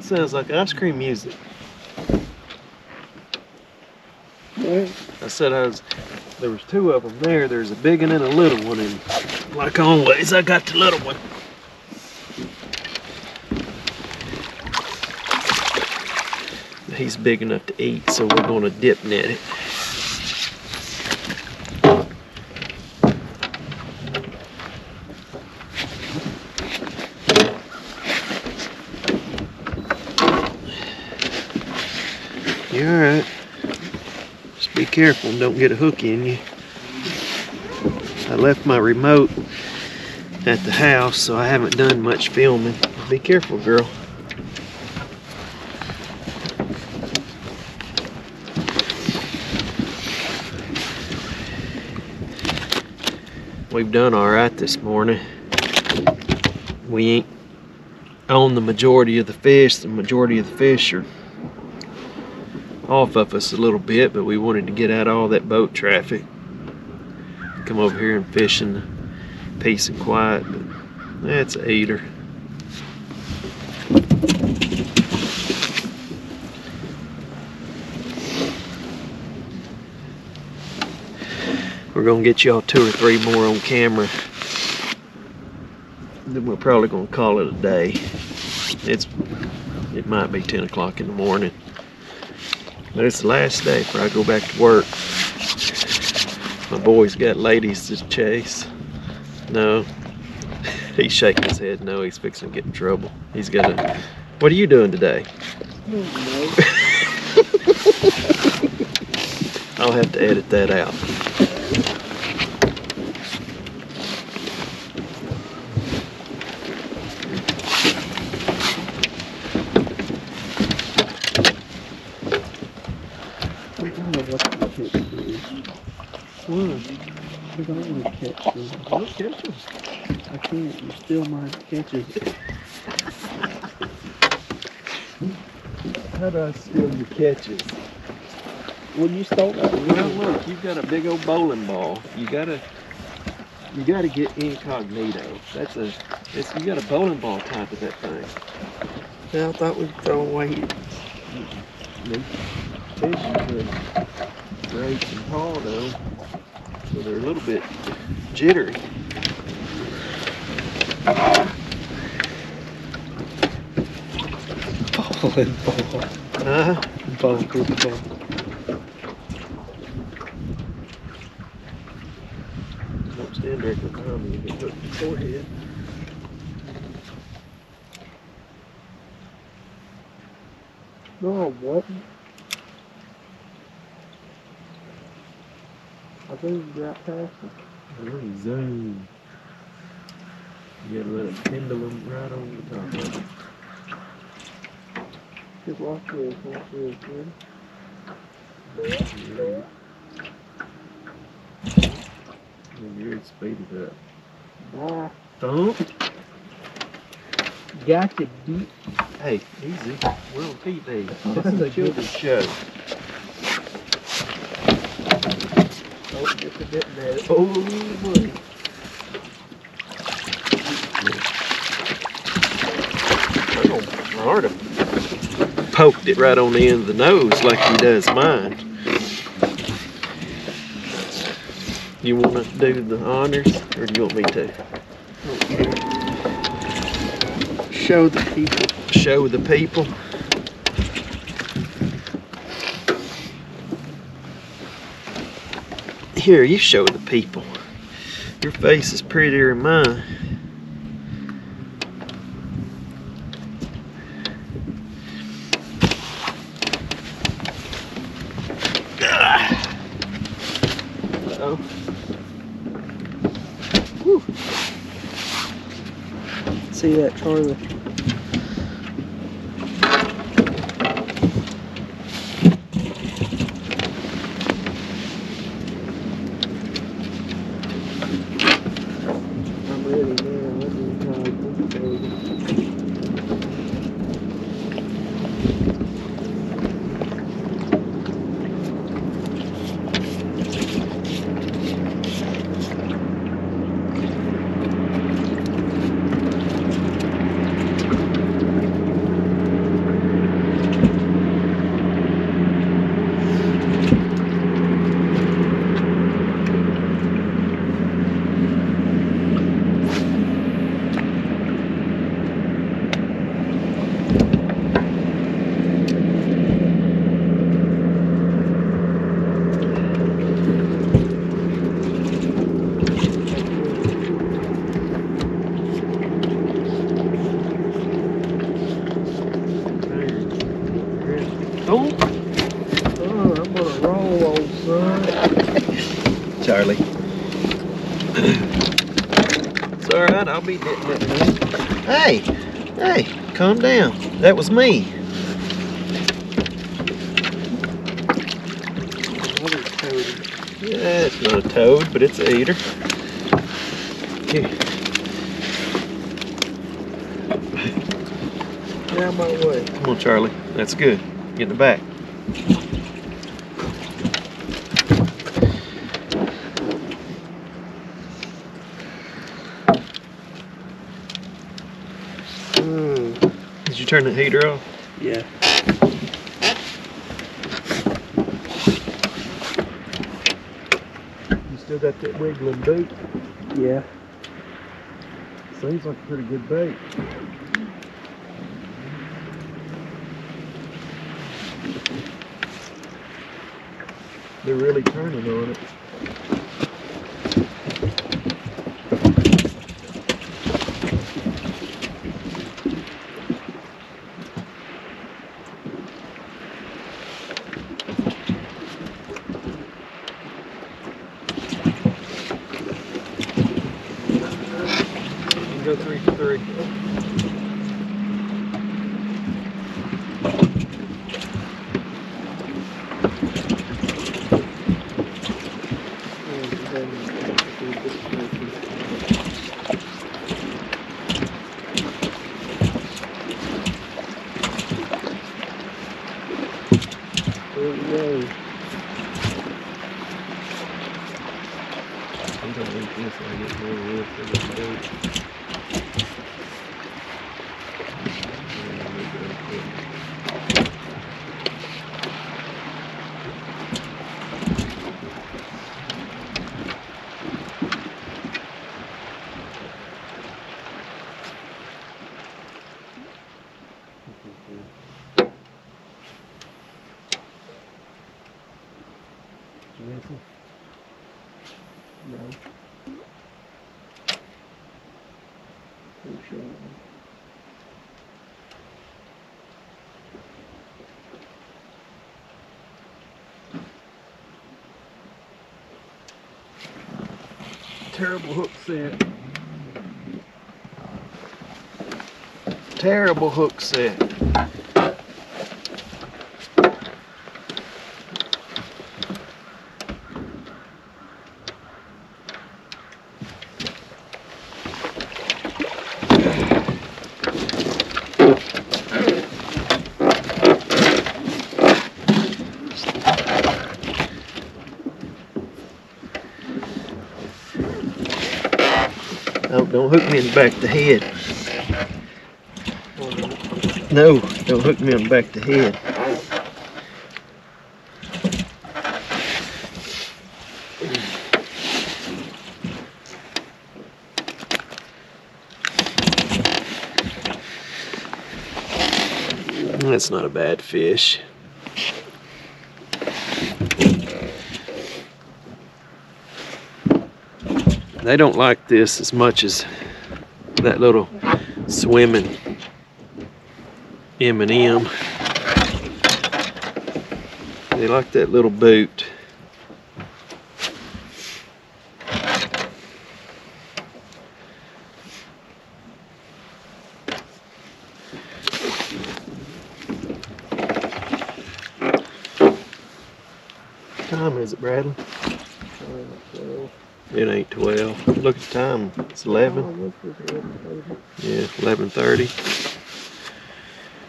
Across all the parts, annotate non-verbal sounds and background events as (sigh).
it sounds like ice cream music. I said I was. There was two of them there. There's a big one and a little one, and like always, I got the little one. He's big enough to eat, so we're going to dip net it. You alright? Just be careful and don't get a hook in you. I left my remote at the house, so I haven't done much filming. Be careful, girl. We've done all right this morning. We ain't on the majority of the fish. The majority of the fish are off of us a little bit, but we wanted to get out all that boat traffic. Come over here and fish in peace and quiet, but that's a eater. We're gonna get y'all two or three more on camera. Then we're probably gonna call it a day. It's it might be 10 o'clock in the morning. But it's the last day before I go back to work. My boy's got ladies to chase. No. (laughs) He's shaking his head. No, he's fixing to get in trouble. He's gonna. What are you doing today? (laughs) I'll have to edit that out. I don't know what the catch is. What? I don't want to catch them. Don't catch 'em. I can't. You steal my catches. How do I steal your catches? Well, you stole that. Well, look, you've got a big old bowling ball. You gotta, you gotta get incognito. That's a, it's, you got a bowling ball type of that thing. Yeah, I thought we'd throw away. Mm-hmm. These fish are great and tall though, so they're a little bit jittery. Bowling ball. Uh, Bowling ball. don't stand there behind me. You hooked in the forehead. No, I wasn't. I zoomed right past it. Really zoom. You gotta let it pendulum right over the top of it. Just watch this, watch this, ready? You're good speed it up. Bye. Thump. Gotcha, deep. Hey, easy. We're on TV. This is a children's show. Oh, just a bit there. Oh, boy. Artem poked it right on the end of the nose like he does mine. You want to do the honors, or do you want me to? Show the people. Show the people. Here, you show the people. Your face is prettier than mine. See that, Charlie? I'm ready now. Let me try this, baby. It's all right. I'll be. Hey, hey, calm down. That was me. Yeah, it's not a toad, but it's a eater. Here. Get my way. Come on, Charlie. That's good. Get in the back. Mm, Did you turn the heater off? yeah. You still got that wiggling boot? Yeah. Seems like a pretty good bait. They're really turning on it. We go. I'm gonna eat this and get more wood for this boat. No. For sure. Terrible hook set. Terrible hook set. Oh, don't hook me in the back of the head. No, don't hook me in the back of the head. That's not a bad fish. They don't like this as much as that little swimming M&M. They like that little boot. What time is it, Bradley? It ain't 12. Look at the time. It's 11. oh, this 11:30. Yeah, 11:30.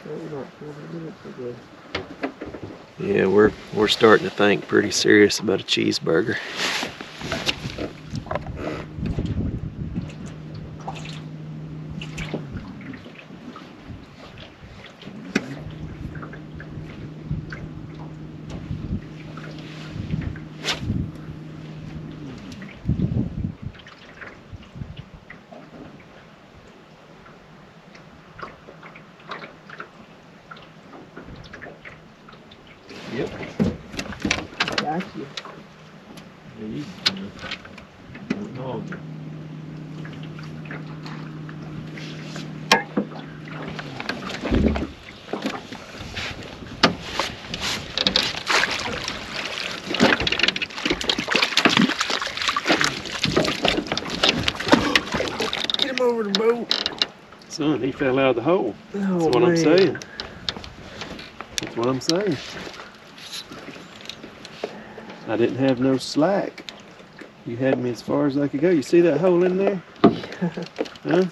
That was about 40 minutes ago. Yeah, we're we're starting to think pretty serious about a cheeseburger. Over the boat. Son, he fell out of the hole. Oh, That's what I'm oh, saying. That's what I'm saying. I didn't have no slack. You had me as far as I could go. You see that hole in there? (laughs) huh?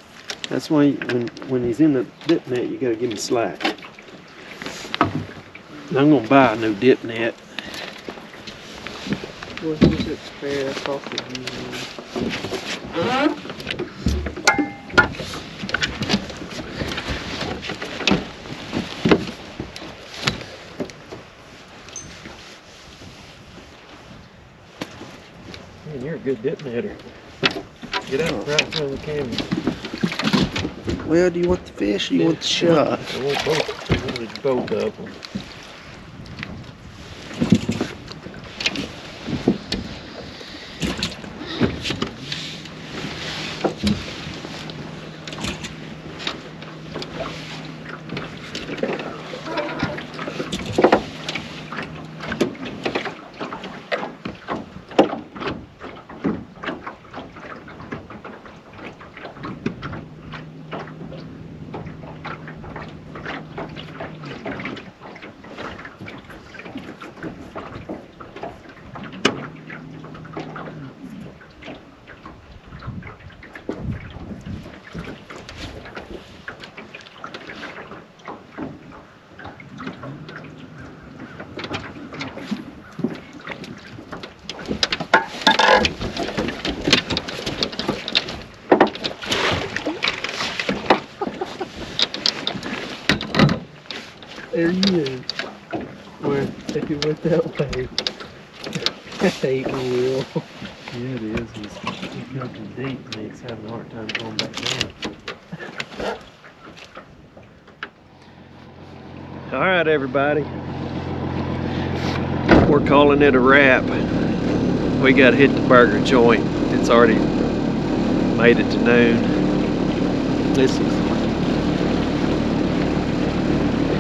That's why you, when when he's in the dip net, you gotta give him slack. I'm gonna buy a new dip net. Well, he's at spare. That's off the view. Man, good. Get out right in front of the camera. Well, do you want the fish or you want the shot? I want both. I wanted both of them. There he is. Where? If you went that way. I hate Will. Yeah, it is. He's, he's jumping deep and he's having a hard time going back down. All right, everybody. We're calling it a wrap. We got to hit the burger joint. It's already made it to noon. This is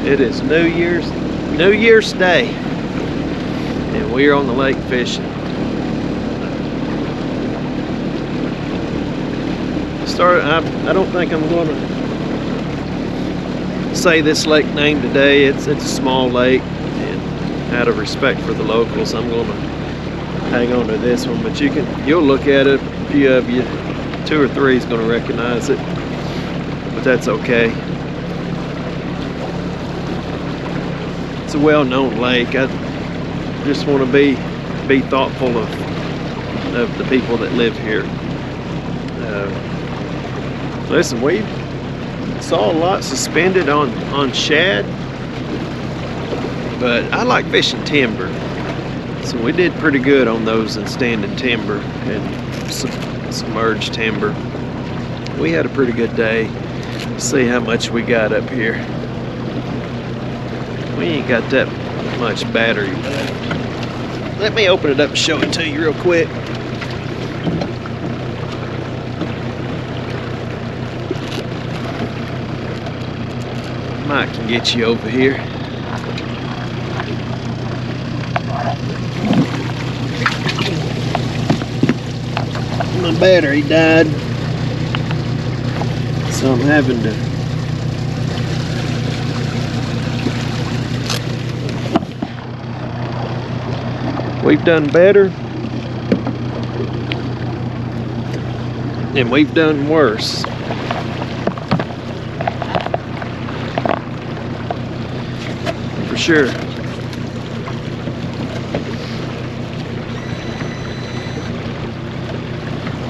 it is New Year's New Year's Day, and we are on the lake fishing. Start. I, I don't think I'm going to say this lake name today. It's it's a small lake, and out of respect for the locals, I'm going to hang on to this one. But you can you'll look at it. A few of you, two or three, is going to recognize it, but that's okay. It's a well-known lake. I just want to be be thoughtful of of the people that live here. Uh, listen, we saw a lot suspended on on shad, but I like fishing timber, so we did pretty good on those in standing timber and submerged timber. We had a pretty good day. See how much we got up here. We ain't got that much battery left. Let me open it up and show it to you real quick. Mike can get you over here. My battery died. So I'm having to We've done better. And we've done worse. For sure.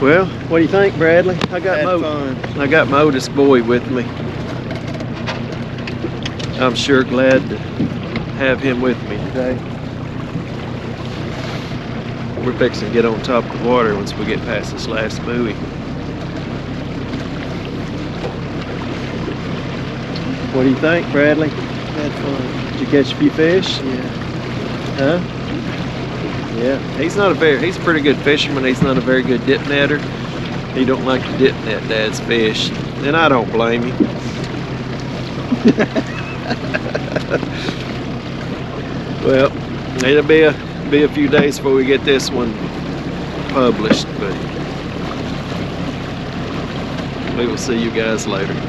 Well, what do you think, Bradley? I got Had my fun. I got my oldest boy with me. I'm sure glad to have him with me today. We're fixing to get on top of the water once we get past this last buoy. What do you think, Bradley? Had fun. Did you catch a few fish? Yeah. Huh? Yeah. He's not a very he's a pretty good fisherman. He's not a very good dip netter. He don't like to dip net dad's fish. And I don't blame him. (laughs) well, it'll be a be a few days before we get this one published, but We will see you guys later.